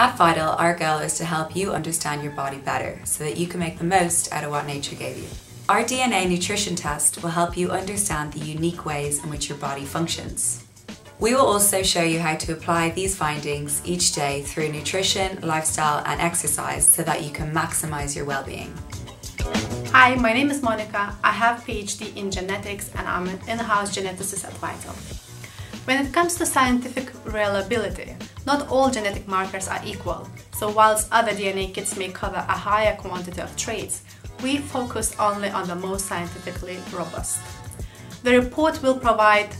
At Vitl, our goal is to help you understand your body better so that you can make the most out of what nature gave you. Our DNA nutrition test will help you understand the unique ways in which your body functions. We will also show you how to apply these findings each day through nutrition, lifestyle, and exercise so that you can maximize your well-being. Hi, my name is Monika. I have PhD in genetics and I'm an in-house geneticist at Vitl. When it comes to scientific reliability, not all genetic markers are equal. So whilst other DNA kits may cover a higher quantity of traits, we focus only on the most scientifically robust. The report will provide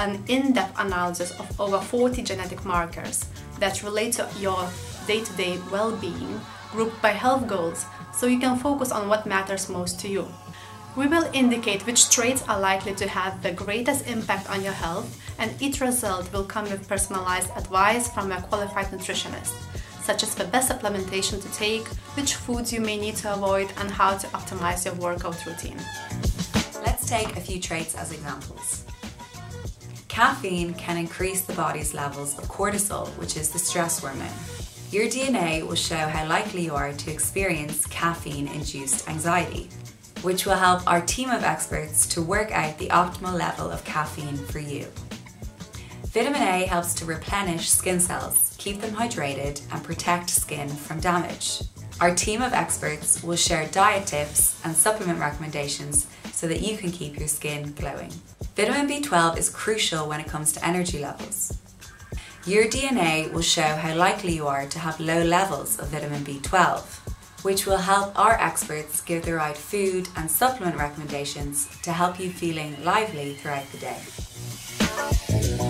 an in-depth analysis of over 40 genetic markers that relate to your day-to-day well-being, grouped by health goals, so you can focus on what matters most to you. We will indicate which traits are likely to have the greatest impact on your health, and each result will come with personalized advice from a qualified nutritionist, such as the best supplementation to take, which foods you may need to avoid, and how to optimize your workout routine. Let's take a few traits as examples. Caffeine can increase the body's levels of cortisol, which is the stress hormone. Your DNA will show how likely you are to experience caffeine-induced anxiety, which will help our team of experts to work out the optimal level of caffeine for you. Vitamin A helps to replenish skin cells, keep them hydrated, and protect skin from damage. Our team of experts will share diet tips and supplement recommendations so that you can keep your skin glowing. Vitamin B12 is crucial when it comes to energy levels. Your DNA will show how likely you are to have low levels of vitamin B12, which will help our experts give the right food and supplement recommendations to help you feeling lively throughout the day.